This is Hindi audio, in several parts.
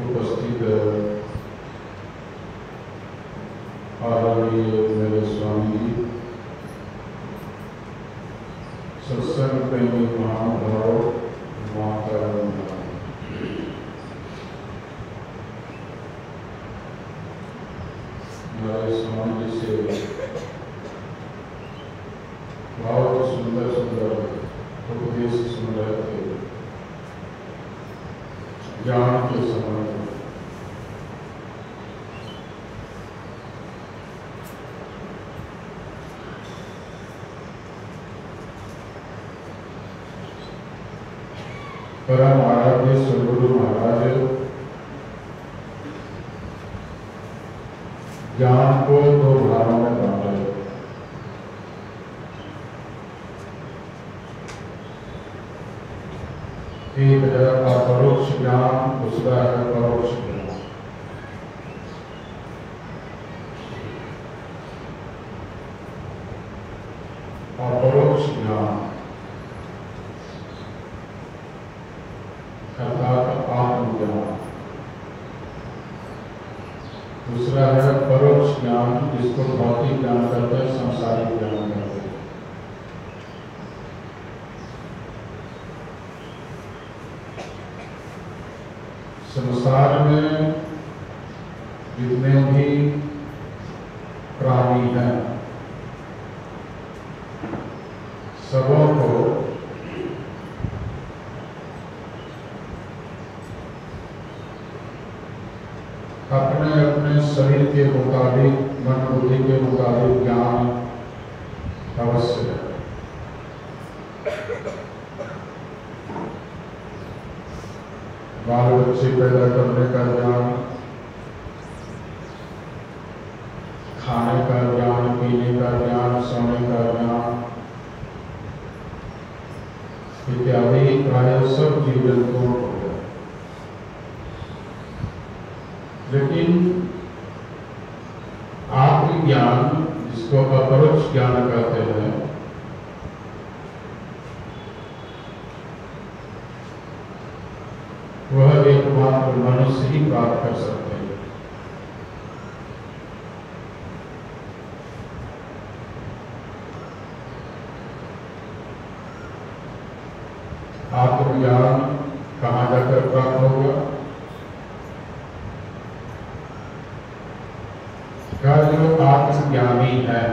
उपस्थित आदरणीय मेरे स्वामी जी सत्संग महानुभाव माता वंदना। हमारे स्वामी जी से बहुत सुंदर सुंदर उपदेश सुन रहे थे ज्ञान के समय में परम आराध्य सदगुरु महाराज ज्ञान को दो भागों में बांटे एक है अपरोक्ष ज्ञान दूसरा है परोक्ष ज्ञान अपरोक्ष ज्ञान अर्थात आत्मज्ञान दूसरा है परोक्ष ज्ञान, जिसको भौतिक ज्ञान करते हैं, संसारिक ज्ञान कहते हैं। संसार में जितने भी प्राणी हैं सबों को अपने अपने शरीर के मुताबिक मन बुद्धि के मुताबिक ज्ञान अवश्य है बाल बच्चे पैदा करने का ज्ञान, खाने का ज्ञान, पीने का ज्ञान सोने का ज्ञान इत्यादि प्राय सब जीव जंतुओं को है लेकिन आत्मज्ञान जिसको अपरोक्ष ज्ञान कहते हैं। वह एकमात्र मनुष्य ही प्राप्त कर सकते हैं। आत्मज्ञान कहाँ जाकर प्राप्त होगा? का जो आत्मज्ञानी है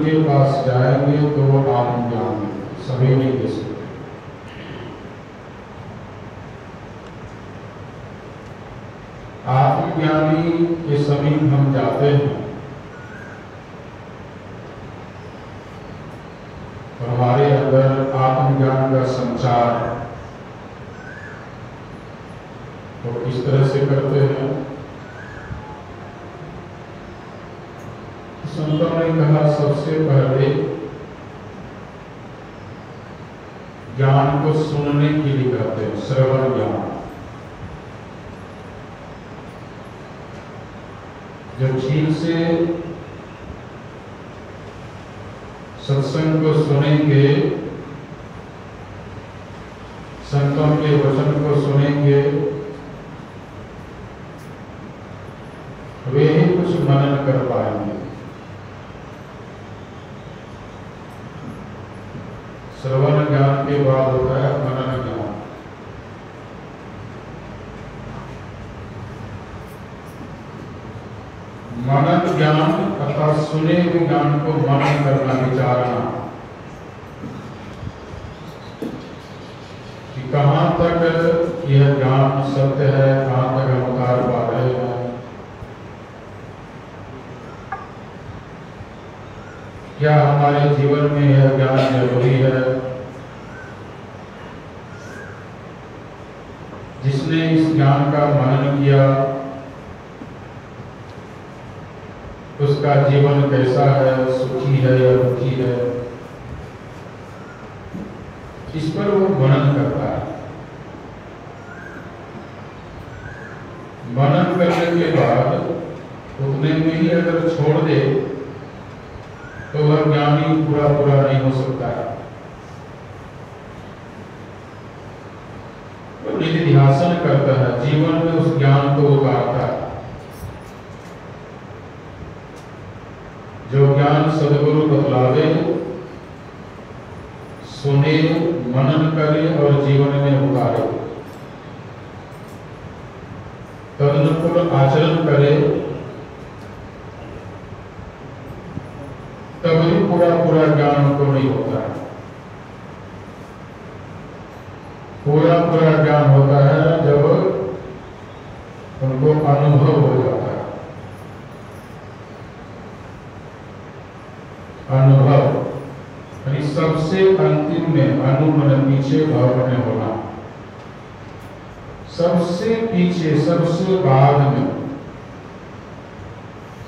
उनके पास जाएँगे तो वो आत्मज्ञानी सभी नहीं दे सकते। आत्मज्ञानी के समीप हम जाते हैं। तो हमारे अंदर आत्मज्ञान का संचार तो किस तरह से करते हैं। संतों ने कहा सबसे पहले ज्ञान को सुनने के लिए कहते हैं, श्रवण ज्ञान। जब झील से सत्संग को सुनेंगे संतों के वचन को सुनेंगे वे ही कुछ मनन कर पाएँगे श्रवण ज्ञान के बाद होता है मनन ज्ञान मनन ज्ञान अर्थात सुने हुए ज्ञान को मनन करना विचारना कि कहाँ तक यह ज्ञान सत्य है, कहाँ तक हम पा रहे हैं? क्या हमारे जीवन में यह ज्ञान ज़रूरी है? जिसने इस ज्ञान का मनन किया उसका जीवन कैसा है, सुखी है या दुखी है, इस पर वो मनन करता है। मनन करने के बाद उतने में ही अगर छोड़ दे तो वह ज्ञानी पूरा पूरा नहीं हो सकता है। तो निधिध्यासन करता है, जीवन में उस ज्ञान को उतारता है जो ज्ञान बतलावे सुने मनन करे और जीवन में उतारे। तदनुकूल आचरण करे। तभी पूरा पूरा ज्ञान उनको नहीं होता है पूरा पूरा ज्ञान होता है जब उनको अनुभव हो जाता है अनुभव यानी सबसे अंतिम मन पीछे भव में होना सबसे पीछे, सबसे बाद में।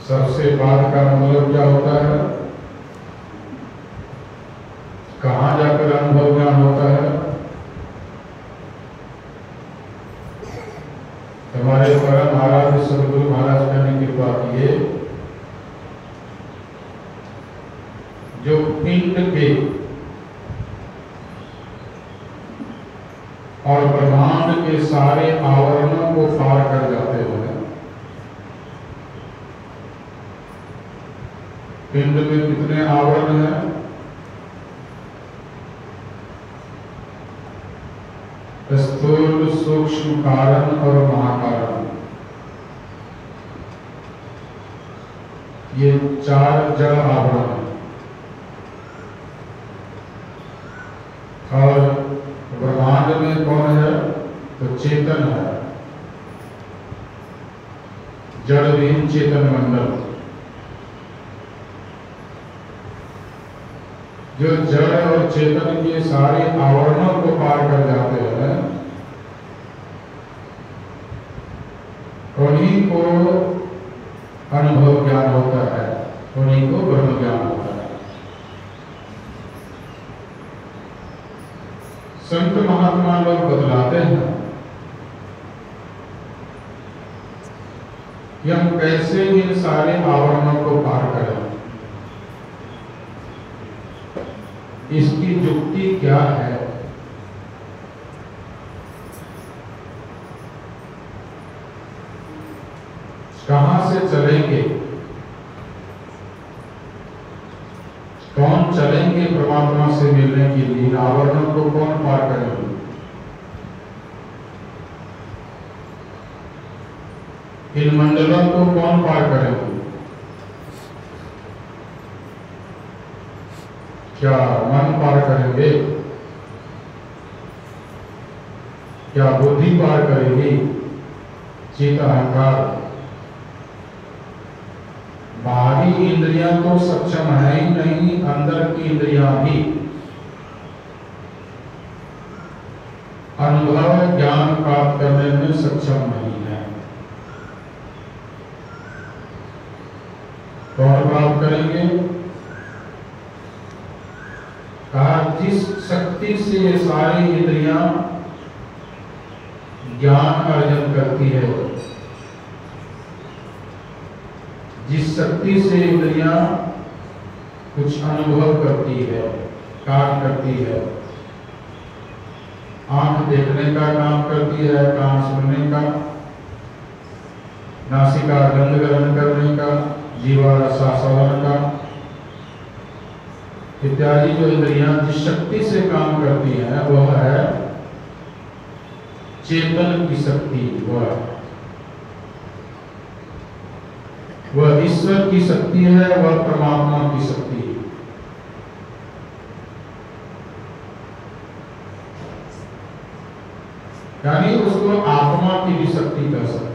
सबसे बाद का मतलब क्या होता है? कहाँ जाकर अनुभव ज्ञान होता है? हमारे परम आराध्य सदगुरु महाराज का ने कृपा किए जो पिंड के और ब्रह्मांड के सारे आवरणों को पार कर जाते हुए पिंड में कितने आवरण हैं? स्थूल, सूक्ष्म कारण और महाकारण। ये चार जड़ आवरण और ब्रह्मांड में कौन है तो चेतन है। जड़ विहीन चेतन मंडल। जो जड़ और चेतन के सारे आवरणों को पार कर जाते हैं, उन्हीं को अनुभव ज्ञान होता है, उन्हीं को ब्रह्म ज्ञान होता है। संत महात्मा लोग बतलाते हैं कि हम कैसे इन सारे आवरणों को पार करें। इसकी युक्ति क्या है? कहाँ से चलेंगे? कौन चलेंगे परमात्मा से मिलने के लिए? आवरणों को कौन पार करेंगे? इन मंडलों को कौन पार करेंगे? क्या मन पार करेंगे? क्या बुद्धि पार करेगी? चित अहंकार। बाहरी इंद्रियाँ तो सक्षम है ही नहीं, अंदर की इंद्रियाँ भी। अनुभव ज्ञान प्राप्त करने में सक्षम नहीं है। कौन प्राप्त करेंगे। कहा, जिस शक्ति से ये सारी इंद्रिया ज्ञान अर्जन करती है, जिस शक्ति से इंद्रियाँ कुछ अनुभव करती है काम करती है, आँख देखने का काम करती है कान सुनने का, नासिका गंध ग्रहण करने का जीवा रसास्वादन का इत्यादि जो इंद्रियाँ जिस शक्ति से काम करती हैं, वह है चेतन की शक्ति, वह। वह ईश्वर की शक्ति है, वह परमात्मा की शक्ति। यानी उसको आत्मा की भी शक्ति कह सकते हैं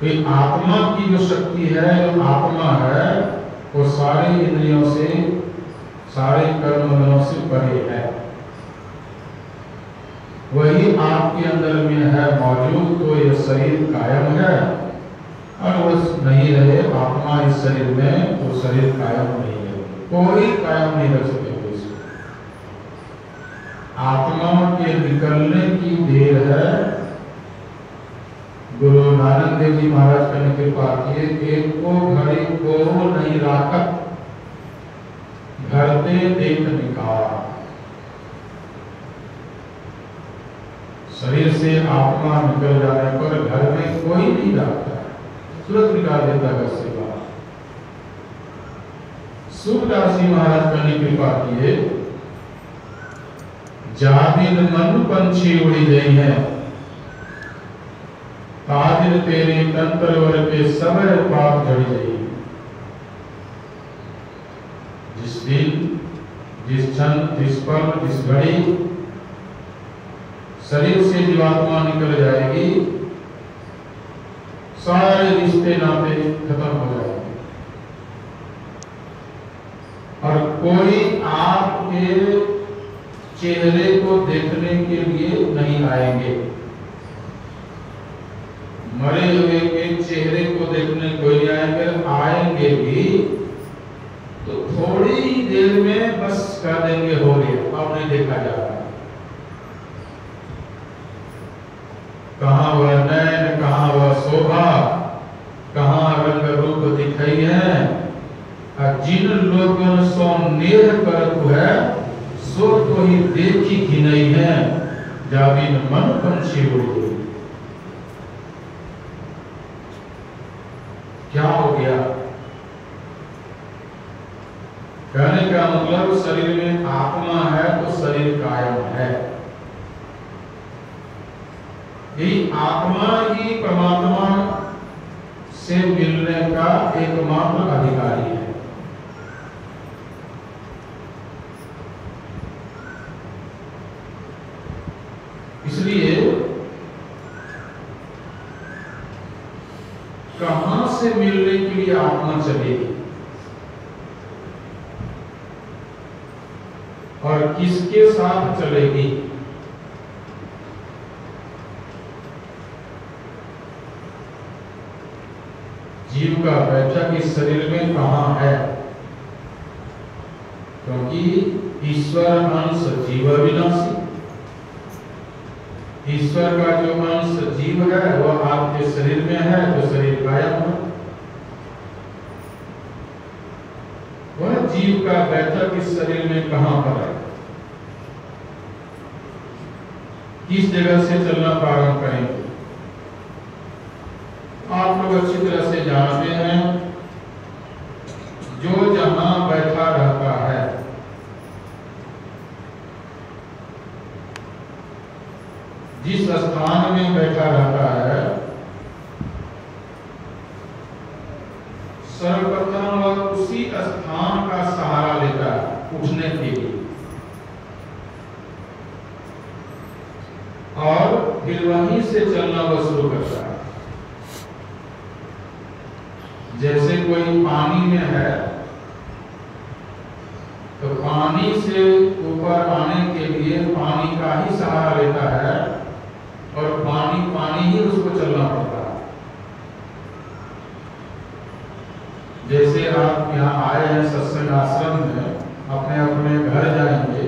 कि आत्मा की जो शक्ति है जो आत्मा है, वो सारे इंद्रियों से, सारे कर्म से परे है। वही आपके अंदर में है मौजूद तो ये शरीर कायम है। और वो नहीं रहे, आत्मा इस शरीर में तो शरीर कायम नहीं है। कोई कायम नहीं रख सके आत्मा के निकलने की देर है गुरु नानक देव जी महाराज का कृपा किए एक को घड़ी को नहीं राखत घर पे देख निकाल शरीर से आत्मा निकल जाने पर घर में कोई नहीं रखता तुरंत निकाल देता घर से बाहर। सूरदास जी महाराज का कृपा किए जाबिन मन पंछी उड़ी गई है। तेरे तंत्र वर के समय पाप झड़ जाई जिस दिन, जिस क्षण, जिस पल, जिस घड़ी शरीर से जीवात्मा निकल जाएगी, सारे रिश्ते नाते खत्म हो जाएँगे। और कोई आपके चेहरे को देखने के लिए नहीं आएँगे। मरे हुए के चेहरे को देखने कोई आएँगे आएँगे भी तो थोड़ी ही देर में बस कर देंगे हो गया अब नहीं देखा जा रहा कहा वह कहा वह शोभा कहा रंग रूप दिखाई है जिन लोगों सो नेह है सो तो ही देखी ही है जाबिन मन पंछी उड़ी क्या हो गया कहने का मतलब शरीर में आत्मा है तो शरीर कायम है। यही आत्मा ही परमात्मा से मिलने का एकमात्र अधिकारी है। इसलिए कहाँ से मिलने के लिए आत्मा चलेगी? किसके साथ चलेगी। जीव का बैठक इस शरीर में कहा है? क्योंकि ईश्वर अंश जीव विनाशी। ईश्वर का जो अंश जीव है, वह आपके शरीर में है तो शरीर कायम है। वह जीव का बैठक इस शरीर में कहाँ पर है? किस जगह से चलना प्रारंभ करेंगे आप लोग अच्छी तरह से जानते हैं, जो जहाँ बैठा रहता है। जिस स्थान में बैठा रहता है सर्वप्रथम वह उसी स्थान का सहारा लेता है उठने के लिए और फिर वहीं से चलना वह शुरू करता है जैसे कोई पानी में है तो पानी से ऊपर आने के लिए पानी का लेता है और पानी पानी ही उसको चलना पड़ता है। जैसे आप यहाँ आए हैं सत्संग आश्रम में, अपने अपने घर जाएँगे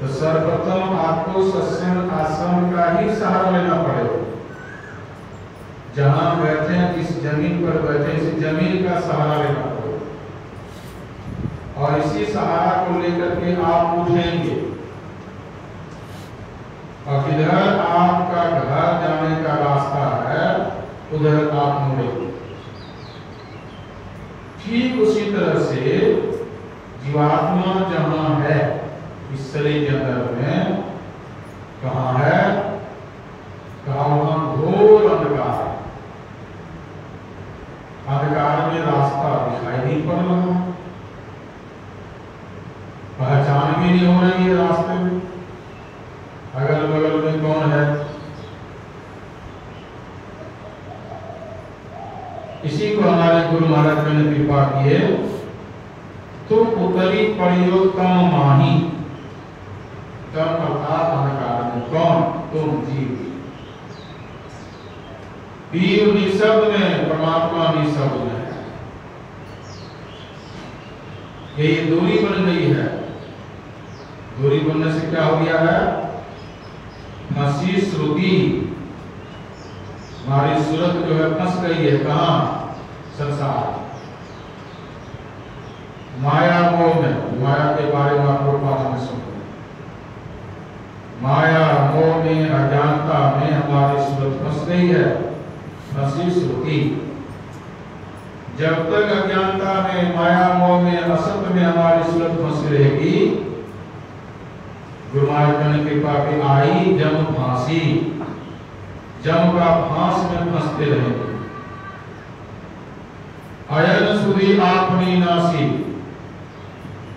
तो सर्वप्रथम आपको सत्संग आश्रम का ही सहारा लेना पड़ेगा। जहाँ बैठे हैं जिस ज़मीन पर बैठे इस ज़मीन का सहारा लेना पड़ेगा। और इसी सहारा को लेकर के आप उठेंगे और इधर आपका घर जाने का रास्ता है, उधर आप मुड़ेंगे ठीक उसी तरह से जीवात्मा जहाँ है इस शरीर के अंदर में, कहा है? कहा वहाँ घोर अंधकार अंधकार में रास्ता दिखाई नहीं पड़ रहा। पहचान भी नहीं हो रही है रास्ते में। कौन है हमारे गुरु महाराज ने कृपा किए। तो उतरी परियोतम माही तम अर्थात अंधकार में कौन? तुम जीव। पीर निशब्द में, परमात्मा निशब्द में। है यही दूरी बन गई है। दूरी बनने से क्या हो गया है? फंसी श्रुति। हमारी सूरत जो है फंस गई है, कहा? संसार। माया मोह में माया के बारे में आपको बात में सुन। माया मोह में, अज्ञानता में हमारी सूरत फंस गई है फंसी श्रुति। जब तक अज्ञानता में, माया मोह में असत में हमारी सूरत फंसी रहेगी की कृपा की आई जम फांसी। जम का फांस में फंसते रहेंगे अयन सुधी आपनी नासी।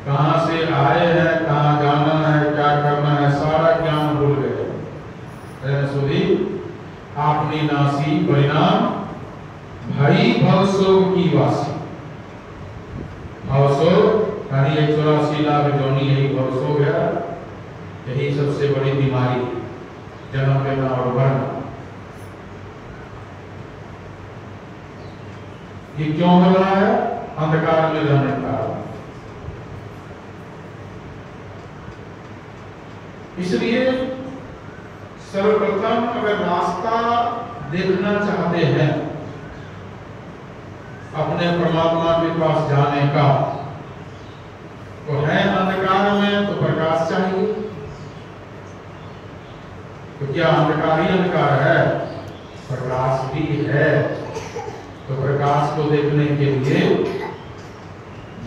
कहाँ से आए हैं, कहाँ जाना है, क्या करना है, सारा ज्ञान भूल गए। अयन सुधी आपनी नासी, परिणाम, भई भवसोग की वासी। भवसोग यानी एक चौरासी लाख जोनी यही भवसोग है यही सबसे बड़ी बीमारी जन्म लेना और बढ़ना ये क्यों हो रहा है? अंधकार में जाने का इसलिए सर्वप्रथम अगर रास्ता देखना चाहते हैं, अपने परमात्मा के पास जाने का तो है अंधकार में तो प्रकाश चाहिए। क्या अंधकार ही अंधकार है। प्रकाश भी है। तो प्रकाश को देखने के लिए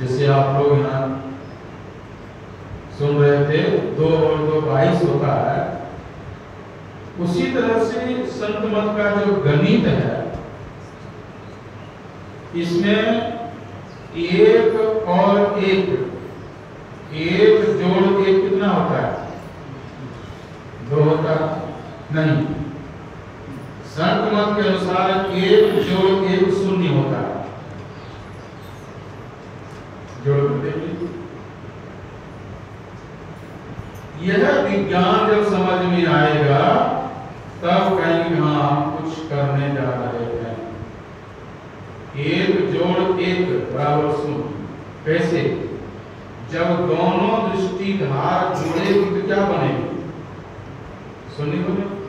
जैसे आप लोग यहाँ सुन रहे थे, दो और दो बाईस होता है। उसी तरह से संत मत का जो गणित है, इसमें एक और एक एक जोड़ एक कितना होता है? दो होता नहीं। संत मत के अनुसार एक जोड़ एक शून्य होता है। जोड़ यह विज्ञान जब समझ में आएगा, तब कहेंगे हाँ हम कुछ करने जा रहे हैं। एक जोड़ एक बराबर शून्य। कैसे जब दोनों दृष्टि धार जुड़ेगी तो क्या बनेगी? शून्य बने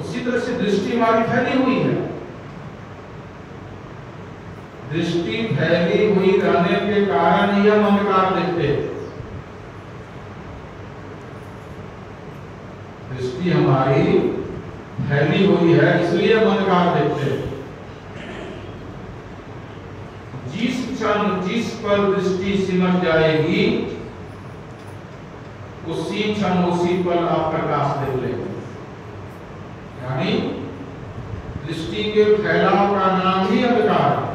उसी तरह से दृष्टि हमारी फैली हुई है। दृष्टि फैली हुई रहने के कारण ही हम अंधकार देखते दृष्टि हमारी फैली हुई है, इसलिए हम अंधकार देखते जिस क्षण जिस पर दृष्टि सिमट जाएगी, उसी क्षण उसी पर आप प्रकाश देख लेंगे। यानी दृष्टि के फैलाव का नाम ही अंधकार है।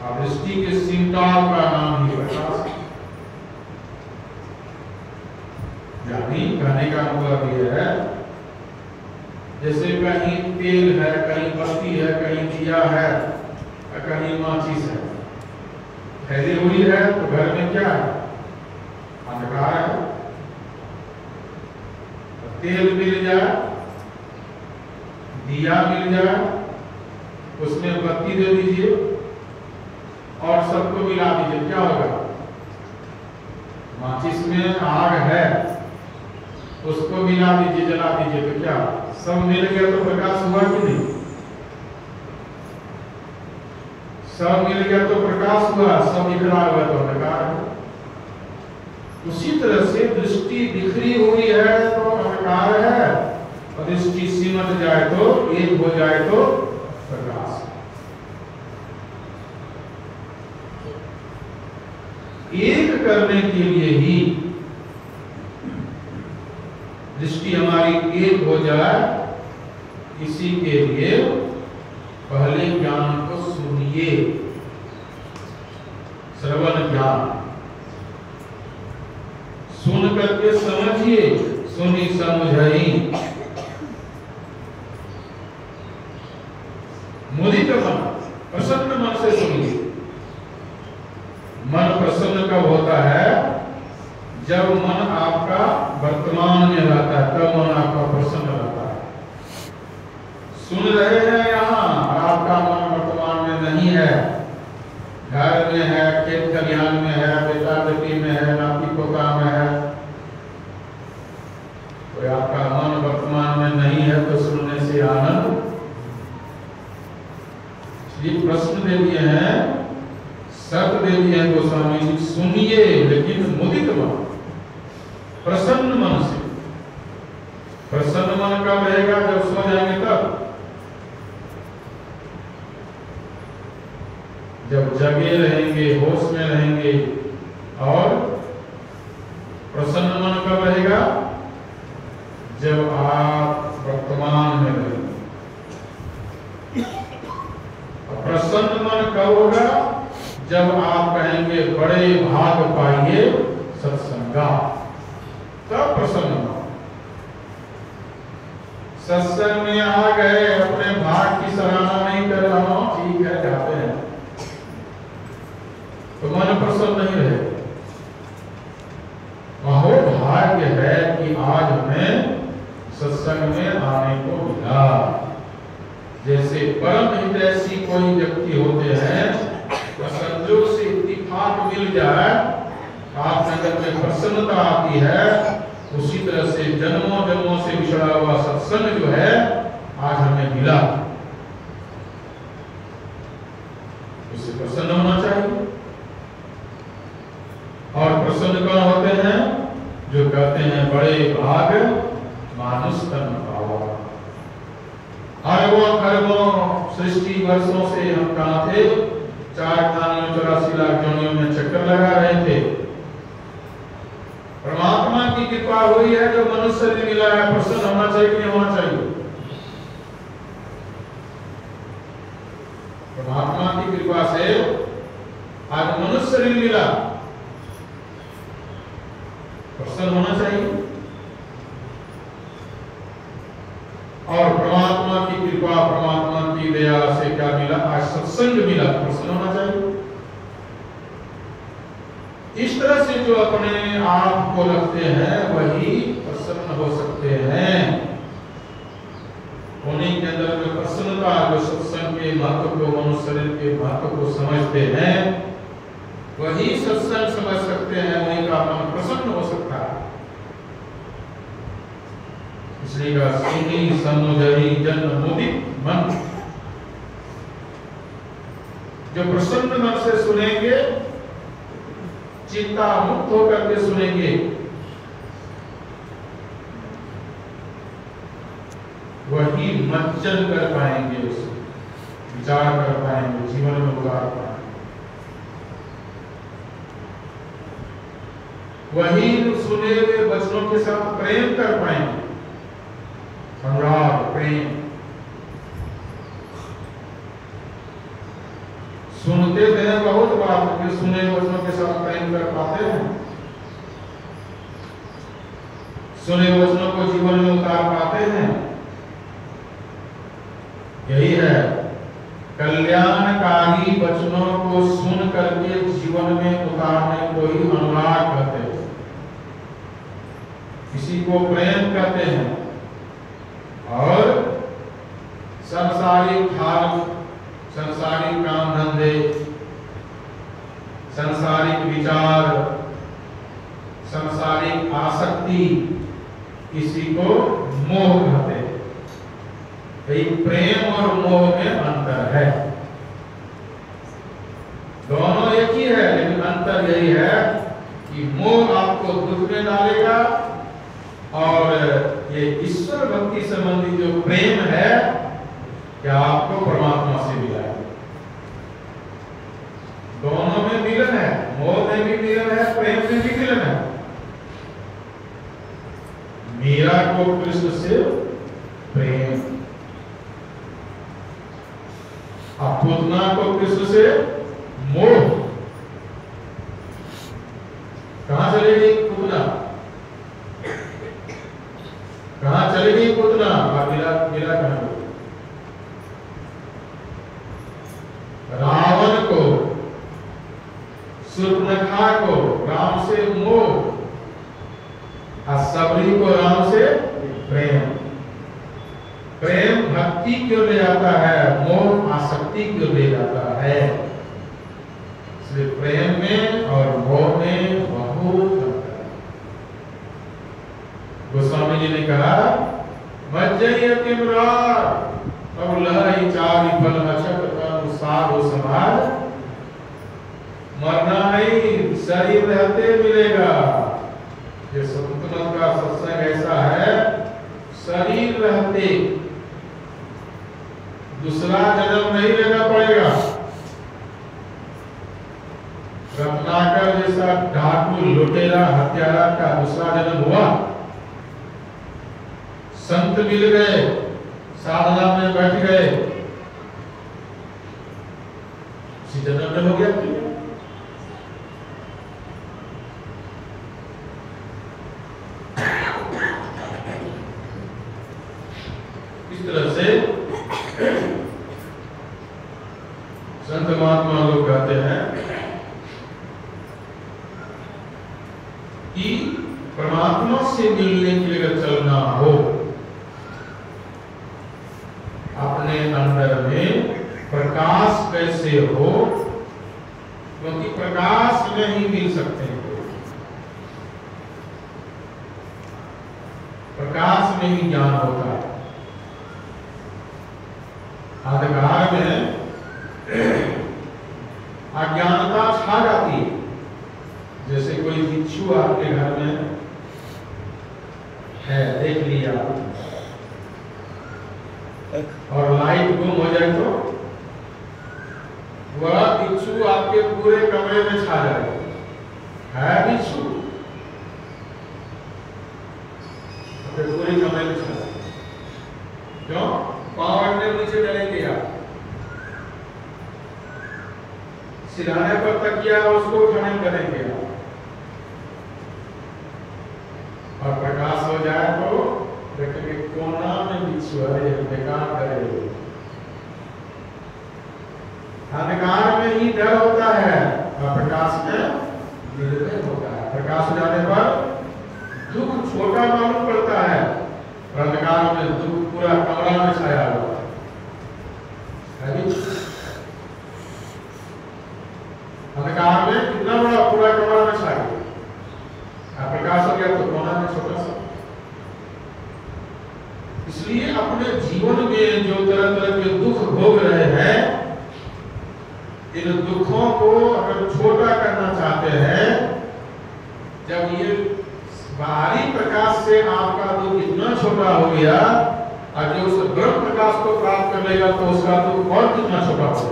और दृष्टि के सिमटाव का नाम ही प्रकाश यानी कहने का मतलब यह है, जैसे कहीं तेल है, कहीं बत्ती है, कहीं दिया है कहीं माचिस है, फैली हुई है तो घर में क्या है? अंधकार है। तेल मिल जाए दिया मिल जाए उसमें बत्ती दे दीजिए और सबको मिला दीजिए। क्या होगा? माचिस में आग है, उसको मिला दीजिए, जला दीजिए तो क्या? सब मिल गया तो प्रकाश हुआ कि नहीं? सब मिल गया तो प्रकाश हुआ, सब बिखरा हुआ तो अंधकार है। उसी तरह से दृष्टि बिखरी हुई है तो अंधकार है। और दृष्टि सिमट जाए तो एक हो जाए तो प्रकाश। एक करने के लिए ही दृष्टि हमारी एक हो जाए, इसी के लिए पहले ज्ञान को सुनिए। श्रवण ज्ञान। सुन करके समझिए, सुनी समझई मुदित मन प्रसन्न मन से सुनिए। मन प्रसन्न कब होता है? जब मन आपका वर्तमान में रहता है, तब मन आपका प्रसन्न रहता है। सुन रहे हैं यहाँ, आपका मन वर्तमान में नहीं है। घर में है खेत खलिहान में है बेटा बेटी में है नाती पोता में है तो आपका मन वर्तमान में नहीं है तो सुनने से आनंद ये प्रश्न दे दिए हैं शर्त दे दिए हैं गोस्वामी जी, सुनिए लेकिन मुदित मन प्रसन्न मन से। प्रसन्न मन कब रहेगा? जब सो जाएँगे तब। जब जगे रहेंगे, होश में रहेंगे और प्रसन्न मन कब रहेगा जब आप वर्तमान में प्रसन्न मन कब होगा जब आप कहेंगे, बड़े भाग पाइए सत्संगा। तब प्रसन्न मन सत्संग में आ गए, अपने भाग की सराहना नहीं कर रहा हूँ, ठीक है, जाते हैं। तो मन प्रसन्न नहीं रहे। अहो, भाग्य है कि आज हमें सत्संग में आने को मिला। जैसे परम हितैषी कोई व्यक्ति होते हैं तो संजोग से इत्तिफाक मिल जाए नगर में प्रसन्नता आती है, उसी तरह से जन्मों जन्मों से बिछड़ा हुआ सत्संग जो है, आज हमें मिला। उसे प्रसन्न होना चाहिए। और प्रसन्न कौन होते हैं? जो कहते हैं बड़े भाग तन पावा अरबों खरबों सृष्टि वर्षों से हम कहा थे? चार खानियों चौरासी लाख जोनियों में चक्कर लगा रहे थे। परमात्मा की कृपा हुई है, जो मनुष्य ने मिला है, प्रसन्न होना चाहिए नहीं होना चाहिए? परमात्मा की कृपा से आज मनुष्य ने मिला। प्रसन्न होना चाहिए और परमात्मा की कृपा परमात्मा की दया से क्या मिला आज सत्संग मिला प्रसन्न होना चाहिए इस तरह से जो अपने आप को रखते हैं, वही प्रसन्न हो सकते हैं। उन्हीं के अंदर में प्रसन्नता, जो सत्संग के महत्व को, मनुष्य शरीर के महत्व को समझते हैं, वही सत्संग समझ सकते हैं, वही का मन प्रसन्न हो सकता है। इसलिए का जन मन। जो प्रसन्न मन से सुनेंगे चिंता मुक्त होकर के सुनेंगे। वही मंचन कर पाएँगे उसे, विचार कर पाएँगे, जीवन में उतार पाएँगे। वही सुने हुए वचनों के साथ प्रेम कर पाएँगे। अनुराग प्रेम। सुनते थे बहुत बात सुने वचनों के साथ प्रेम कर पाते हैं सुने वचनों को जीवन में उतार पाते हैं। यही है कल्याणकारी वचनों को सुन करके जीवन में उतारने को ही अनुराग कहते हैं। किसी को प्रेम कहते हैं और संसारी भाव संसारिक काम धंधे संसारिक विचार, संसारिक आसक्ति किसी को मोह कहते हैं। प्रेम और मोह में अंतर है। दोनों एक ही है, लेकिन अंतर यही है कि मोह आपको दुख में डालेगा और ये ईश्वर भक्ति संबंधी जो प्रेम है क्या आपको परमात्मा से मिला दोनों में मिलन है मोह में भी मिलन है प्रेम में भी मिलन है मीरा को कृष्ण से प्रेम अपूतना को कृष्ण से मोह कहाँ चली गई पूतना कहाँ चली गई पूतना और मीरा मीरा कहाँ गई सुर्पनखा को राम से मोह सबरी को राम से प्रेम। प्रेम भक्ति क्यों ले जाता है? मोह आसक्ति क्यों ले जाता है? इसलिए प्रेम में और मोह में बहुत गोस्वामी जी ने कहा मज्जयति मुरार अब लहरी चारी फल समाज। मरना नहीं, शरीर रहते मिलेगा। ये संतुलन का सत्संग ऐसा है, शरीर रहते। दूसरा जन्म नहीं लेना पड़ेगा। रत्नाकर जैसा डाकू लुटेरा हत्यारा का दूसरा जन्म हुआ। संत मिल गए, साधना में बैठ गए। जन्म में हो गया। तरह से संत महात्मा लोग कहते हैं कि परमात्मा से मिलने के लिए अगर चलना हो अपने अंदर में प्रकाश कैसे हो क्योंकि प्रकाश में ही मिल सकते हैं प्रकाश में ही ज्ञान होता है अंधकार में अज्ञानता छा जाती है जैसे कोई बिच्छू आपके घर में है देख लिया और लाइट गुम हो जाए तो वह बिच्छू आपके पूरे कमरे में छा जाए है बिच्छू आपके पूरे कमरे में छा जाए क्यों पावर ने नीचे डलेंगे आप सिराने पर तकिया उसको उठाने करेंगे आप और प्रकाश हो जाए तो देखेंगे कोना में बिच्छू है बेकार करे अंधकार में ही डर होता है और प्रकाश में निर्भय होता है प्रकाश हो जाने पर दुख छोटा मालूम पड़ता है और अंधकार में दुख पूरा कमरा में छाया हुआ है अंधकार में कितना बड़ा पूरा कमरा में छा गया प्रकाश हो गया तो कोना में छोटा सा इसलिए अपने जीवन में जो तरह तरह के दुख भोग रहे हैं इन दुखों को अगर छोटा करना चाहते हैं जब ये बाहरी प्रकाश से आपका दुख इतना छोटा हो गया और जो उस ब्रह्म प्रकाश को प्राप्त कर लेगा तो उसका दुख और कितना छोटा हो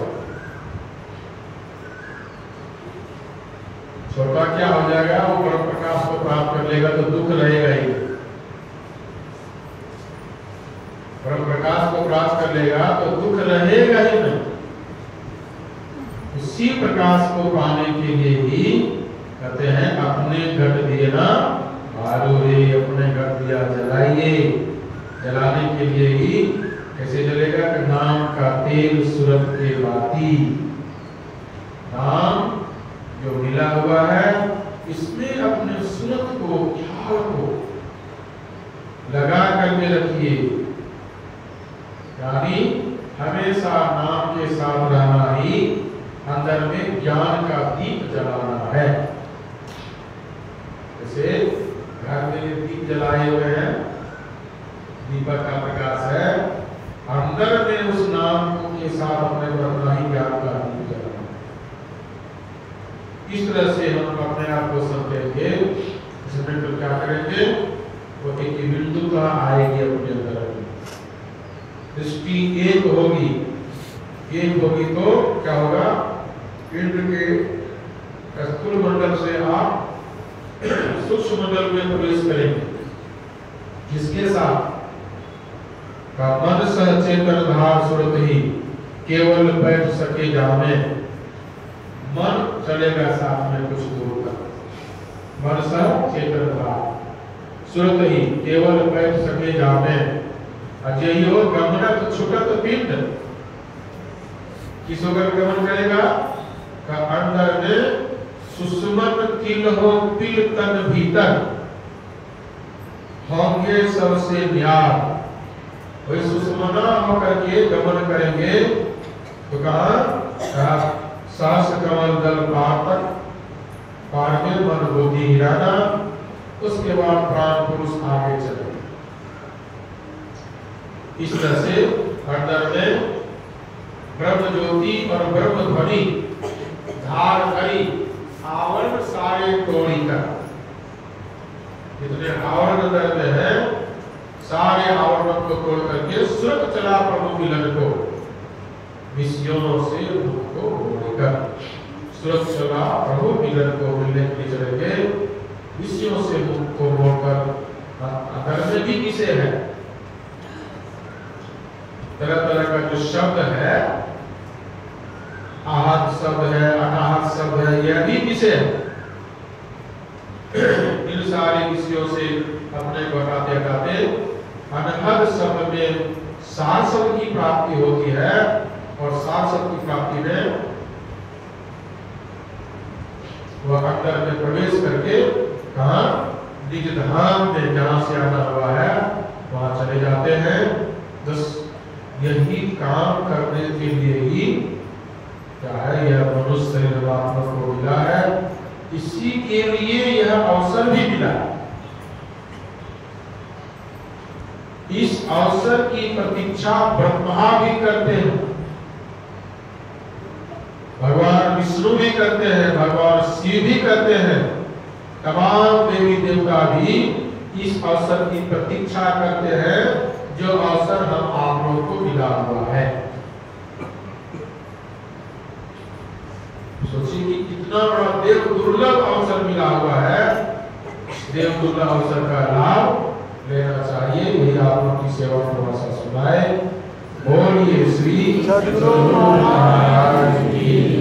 छोटा क्या हो जाएगा? वो ब्रह्म प्रकाश को प्राप्त कर लेगा तो दुख रहेगा ही। ब्रह्म प्रकाश को प्राप्त कर लेगा तो दुख रहेगा ही नहीं। उसी प्रकाश को पाने के लिए ही कहते हैं, अपने घट दिए ना मारो रे, अपने घट दिया जलाइए। जलाने के लिए ही कैसे जलेगा नाम का तेल सूरत के बाती। नाम जो मिला हुआ है, इसमें अपने सूरत को ख्याल को लगा करके रखिए। यानी हमेशा नाम के साथ रहना ही अंदर में ज्ञान का दीप जलाना है। जैसे घर में दीप जलाए हुए हैं, दीपक का प्रकाश है। अंदर में उस नाम के साथ अपने रखना ही ज्ञान का दीप जलाना इस तरह से हम अपने आप को समझेंगे इसमें तो क्या करेंगे, वो एक बिंदु का आएगी अपने अंदर। दृष्टि एक होगी एक होगी तो क्या होगा? पिंड के स्थूल मंडल से आप सूक्ष्म मंडल में प्रवेश करेंगे। जिसके साथ का मन सचेतन भाव सुरत ही केवल बैठ सके जाने मन चलेगा साथ में कुछ दूर तक। मन सचेतन भाव सुरत ही केवल बैठ सके जाने अजयो गमन तो छोटा तो पिंड। किस होकर गमन करेगा? का अंदर में सुषमन किल हो पिल तन भीतर। होंगे सबसे न्याय। वही सुषमना होकर के करेंगे। तो कहा सहस कमल दल पार तक पार में मन बुद्धि हिराना उसके बाद प्राण पुरुष आगे चले। इस तरह से हरदर में ब्रह्म ज्योति और ब्रह्म ध्वनि धार करी आवरण सारे कर जितने आवरण अंदर है सारे आवरणों को तोड़ करके सुरत चला प्रभु मिलन को। विषयों से को मोड़कर सुरत चला प्रभु मिलन को मिलने के लिए चलेंगे विषयों से मुख को मोड़कर अंदर भी किसे है? तरह तरह का जो शब्द है, आहत शब्द है, अनाहत शब्द है, यह भी किसे इन सारे विषयों से अपने को हटाते हटाते अनहद शब्द में सार शब्द की प्राप्ति होती है और सार शब्द की प्राप्ति में वह अंदर में प्रवेश करके कहा? निज धाम में जहाँ से आना हुआ है, वहाँ चले जाते हैं। दस यही काम करने के लिए ही क्या है, यह मनुष्य शरीर को मिला है। इसी के लिए यह अवसर भी मिला। इस अवसर की प्रतीक्षा ब्रह्मा भी करते हैं। भगवान विष्णु भी करते हैं, भगवान शिव भी करते हैं। तमाम देवी देवता भी इस अवसर की प्रतीक्षा करते हैं, जो अवसर हम आप लोगों को मिला हुआ है। सोचिए कि कितना बड़ा देव दुर्लभ अवसर मिला हुआ है। देव दुर्लभ अवसर का लाभ लेना चाहिए वही आप लोग की सेवा थोड़ा सा सुनाए। बोलिए श्री सदगुरु महाराज की